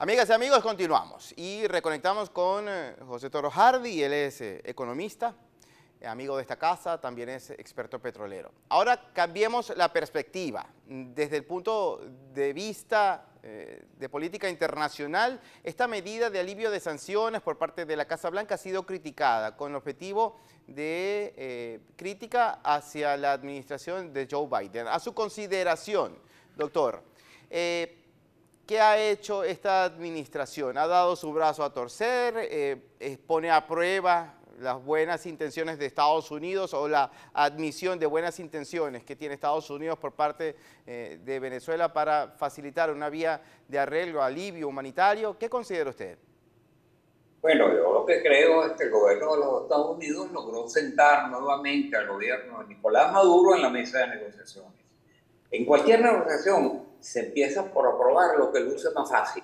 Amigas y amigos, continuamos y reconectamos con eh, José Toro Hardy, él es eh, economista, amigo de esta casa, también es experto petrolero. Ahora cambiemos la perspectiva. Desde el punto de vista eh, de política internacional, esta medida de alivio de sanciones por parte de la Casa Blanca ha sido criticada con el objetivo de crítica hacia la administración de Joe Biden. A su consideración, doctor, ¿Qué ha hecho esta administración? ¿Ha dado su brazo a torcer? Eh, ¿Pone a prueba las buenas intenciones de Estados Unidos o la admisión de buenas intenciones que tiene Estados Unidos por parte eh, de Venezuela para facilitar una vía de arreglo, alivio humanitario? ¿Qué considera usted? Bueno, yo lo que creo es que el gobierno de los Estados Unidos logró sentar nuevamente al gobierno de Nicolás Maduro en la mesa de negociaciones. En cualquier negociación se empieza por aprobar lo que luce más fácil.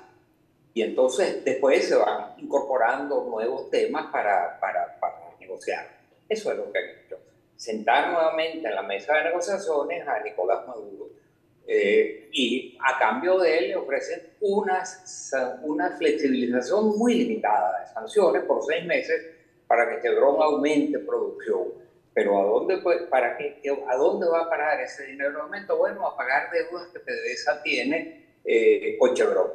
Y entonces después se van incorporando nuevos temas para, para, negociar. Eso es lo que han hecho. Sentar nuevamente en la mesa de negociaciones a Nicolás Maduro. Eh, y a cambio de él le ofrecen una, una flexibilización muy limitada de sanciones por seis meses para que Chevron aumente producción pero ¿a dónde, para qué, ¿a dónde va a parar ese dinero de aumento? Bueno, a pagar deudas que PDVSA tiene eh, con Chevron.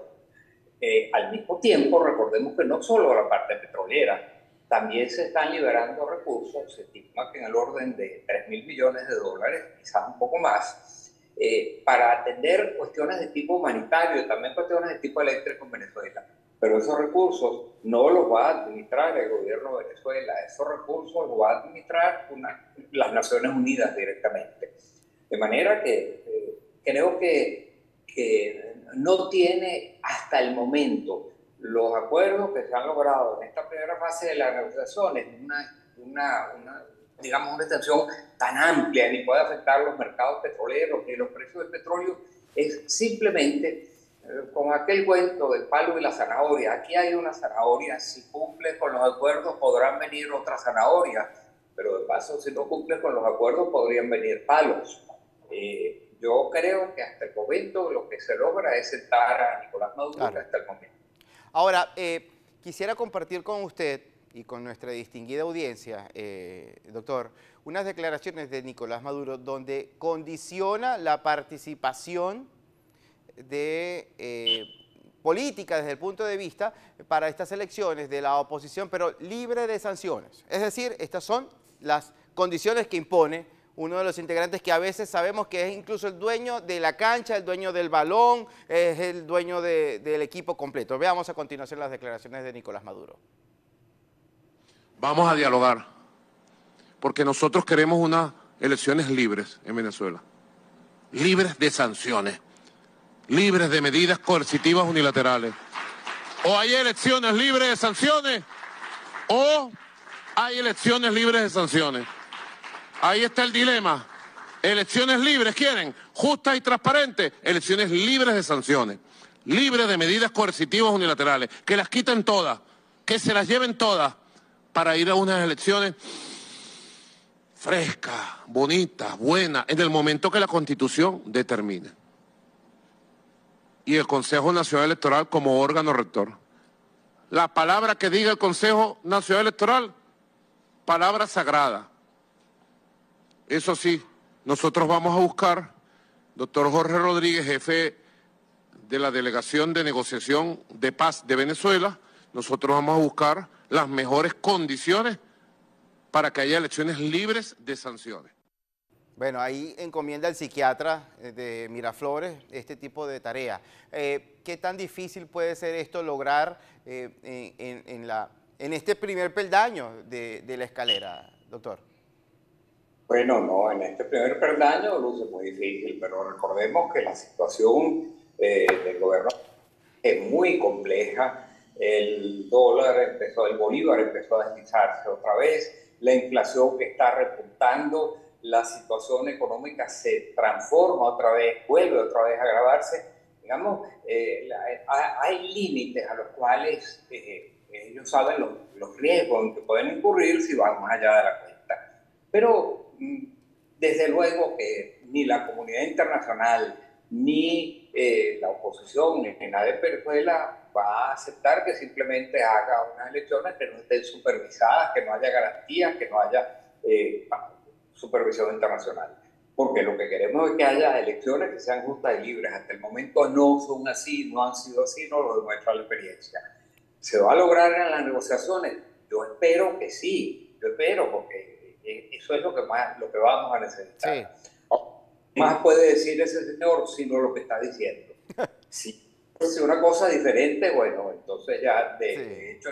Eh, al mismo tiempo, recordemos que no solo la parte petrolera, también se están liberando recursos, se estima que en el orden de 3 mil millones de dólares, quizás un poco más, eh, para atender cuestiones de tipo humanitario y también cuestiones de tipo eléctrico en Venezuela pero esos recursos no los va a administrar el gobierno de Venezuela, esos recursos los va a administrar las Naciones Unidas directamente. De manera que eh, creo que, que no tiene hasta el momento los acuerdos que se han logrado en esta primera fase de las negociaciones, una, una, una, digamos, una extensión tan amplia ni puede afectar los mercados petroleros ni los precios del petróleo, es simplemente con aquel cuento del palo y la zanahoria. Aquí hay una zanahoria, si cumple con los acuerdos podrán venir otras zanahorias, pero de paso si no cumple con los acuerdos podrían venir palos. Eh, yo creo que hasta el momento lo que se logra es sentar a Nicolás Maduro hasta el momento. Ahora, eh, quisiera compartir con usted y con nuestra distinguida audiencia, eh, doctor, unas declaraciones de Nicolás Maduro donde condiciona la participación de eh, política desde el punto de vista para estas elecciones de la oposición, pero libre de sanciones. Es decir, estas son las condiciones que impone uno de los integrantes que a veces sabemos que es incluso el dueño de la cancha, el dueño del balón, es el dueño del equipo completo. Veamos a continuación las declaraciones de Nicolás Maduro. Vamos a dialogar, porque nosotros queremos unas elecciones libres en Venezuela, libres de sanciones libres de medidas coercitivas unilaterales. O hay elecciones libres de sanciones o hay elecciones libres de sanciones. Ahí está el dilema. Elecciones libres, ¿quieren? Justas y transparentes. Elecciones libres de sanciones. Libres de medidas coercitivas unilaterales. Que las quiten todas. Que se las lleven todas para ir a unas elecciones frescas, bonitas, buenas, en el momento que la Constitución determine y el Consejo Nacional Electoral como órgano rector. La palabra que diga el Consejo Nacional Electoral, palabra sagrada. Eso sí, nosotros vamos a buscar, doctor Jorge Rodríguez, jefe de la Delegación de Negociación de Paz de Venezuela, nosotros vamos a buscar las mejores condiciones para que haya elecciones libres de sanciones. Bueno, ahí encomienda el psiquiatra eh, de Miraflores este tipo de tarea. Eh, ¿Qué tan difícil puede ser esto lograr eh, en, este primer peldaño de, la escalera, doctor? Bueno, no, en este primer peldaño luce muy difícil, pero recordemos que la situación del gobierno es muy compleja. El dólar empezó, el bolívar empezó a deslizarse otra vez, la inflación que está repuntando la situación económica se transforma otra vez, vuelve otra vez a agravarse, digamos, eh, hay límites a los cuales eh, ellos saben los, riesgos en que pueden incurrir si van más allá de la cuenta. Pero mm, desde luego que ni la comunidad internacional, ni eh, la oposición, ni nadie Venezuela va a aceptar que simplemente haga unas elecciones que no estén supervisadas, que no haya garantías, que no haya eh, supervisión internacional. Porque lo que queremos es que haya elecciones que sean justas y libres. Hasta el momento no son así, no han sido así, no lo demuestra la experiencia. ¿Se va a lograr en las negociaciones? Yo espero que sí, yo espero, porque eso es lo que, más, lo que vamos a necesitar. Sí. Más puede decir ese señor sino lo que está diciendo. Si es una cosa diferente, bueno, entonces ya de, sí. de hecho...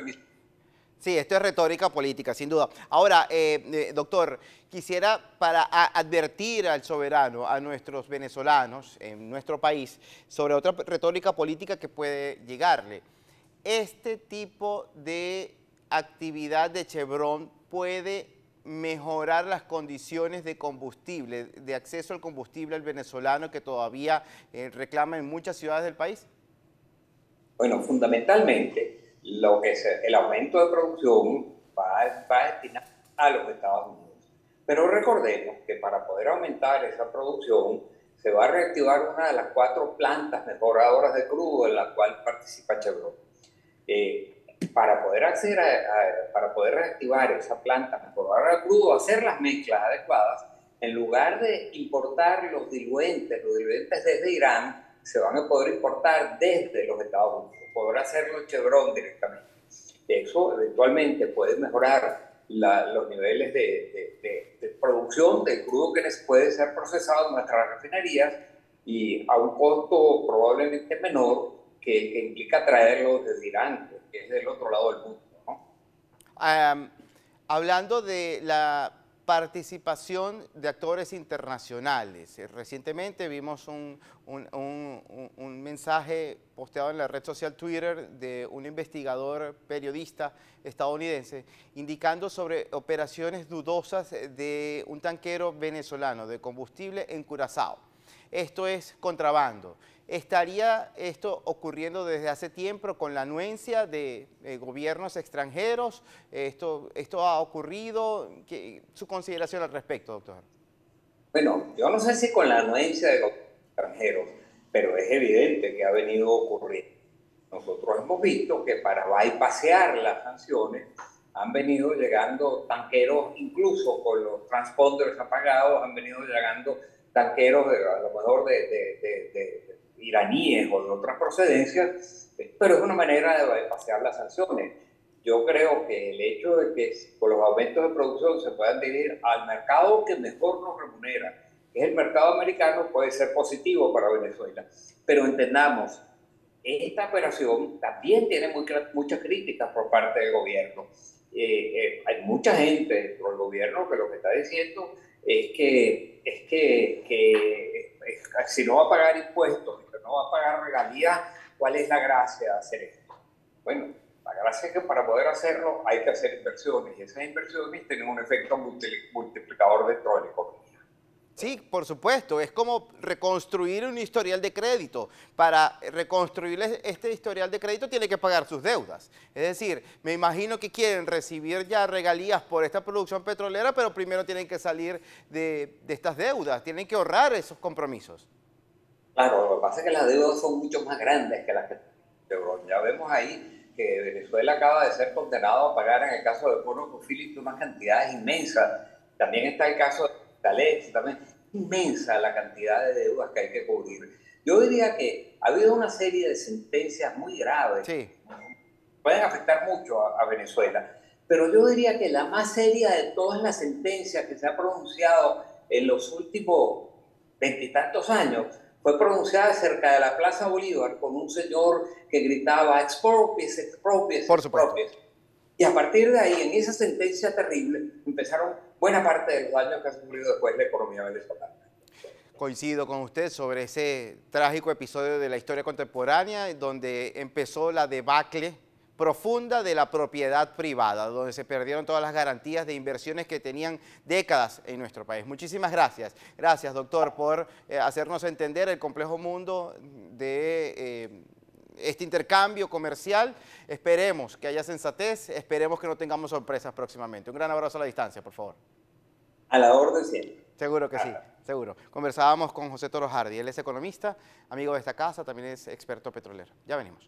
Sí, esto es retórica política, sin duda. Ahora, eh, eh, doctor, quisiera para advertir al soberano, a nuestros venezolanos en nuestro país, sobre otra retórica política que puede llegarle. Este tipo de actividad de Chevron puede mejorar las condiciones de combustible, de acceso al combustible al venezolano que todavía eh, reclama en muchas ciudades del país? Bueno, fundamentalmente lo que es el aumento de producción va, va destinado a los Estados Unidos. Pero recordemos que para poder aumentar esa producción se va a reactivar una de las cuatro plantas mejoradoras de crudo en la cual participa Chevron. Eh, para poder acceder a, para poder reactivar esa planta mejoradora de crudo, hacer las mezclas adecuadas, en lugar de importar los diluentes, los diluentes desde Irán, se van a poder importar desde los Estados Unidos, podrá hacerlo Chevron directamente. Eso eventualmente puede mejorar la, los niveles de, de, de, producción del crudo que puede ser procesado en nuestras refinerías y a un costo probablemente menor que, que implica traerlo desde Irán, que es del otro lado del mundo. ¿no? Um, hablando de la participación de actores internacionales. Eh, recientemente vimos un, un, un, mensaje posteado en la red social Twitter de un investigador periodista estadounidense indicando sobre operaciones dudosas de un tanquero venezolano de combustible en Curazao. Esto es contrabando. ¿Estaría esto ocurriendo desde hace tiempo con la anuencia de gobiernos extranjeros? ¿Esto, ¿Esto ha ocurrido? ¿Qué, ¿Su consideración al respecto, doctor? Bueno, yo no sé si con la anuencia de gobiernos extranjeros, pero es evidente que ha venido ocurriendo. Nosotros hemos visto que para bypassear las sanciones han venido llegando tanqueros, incluso con los transponders apagados, han venido llegando tanqueros de, a lo mejor de iraníes o de otras procedencias, pero es una manera de pasear las sanciones. Yo creo que el hecho de que con los aumentos de producción se puedan dirigir al mercado que mejor nos remunera, que es el mercado americano, puede ser positivo para Venezuela. Pero entendamos, esta operación también tiene muy, muchas críticas por parte del gobierno. Eh, eh, hay mucha gente dentro del gobierno que lo que está diciendo es que, es que, que si no va a pagar impuestos, no va a pagar regalías, ¿cuál es la gracia de hacer esto? Bueno, la gracia es que para poder hacerlo hay que hacer inversiones y esas inversiones tienen un efecto multiplicador dentro de la economía. Sí, por supuesto, es como reconstruir un historial de crédito. Para reconstruir este historial de crédito tiene que pagar sus deudas. Es decir, me imagino que quieren recibir ya regalías por esta producción petrolera, pero primero tienen que salir de, de estas deudas, tienen que ahorrar esos compromisos. Claro, lo que pasa es que las deudas son mucho más grandes que las que... Ya vemos ahí que Venezuela acaba de ser condenado a pagar en el caso de ConocoPhillips unas cantidades inmensas. También está el caso de leche, también inmensa la cantidad de deudas que hay que cubrir. Yo diría que ha habido una serie de sentencias muy graves, sí. pueden afectar mucho a, a, Venezuela, pero yo diría que la más seria de todas las sentencias que se ha pronunciado en los últimos veintitantos años fue pronunciada cerca de la Plaza Bolívar con un señor que gritaba expropies, expropies, expropies. Y a partir de ahí, en esa sentencia terrible, empezaron buena parte de los daños que ha sufrido después la economía venezolana. Coincido con usted sobre ese trágico episodio de la historia contemporánea donde empezó la debacle profunda de la propiedad privada, donde se perdieron todas las garantías de inversiones que tenían décadas en nuestro país. Muchísimas gracias. Gracias, doctor, por eh, hacernos entender el complejo mundo de... Eh, este intercambio comercial. Esperemos que haya sensatez, esperemos que no tengamos sorpresas próximamente. Un gran abrazo a la distancia, por favor. A la orden siempre. Seguro que sí, seguro. Conversábamos con José Toro Hardy, él es economista, amigo de esta casa, también es experto petrolero. Ya venimos.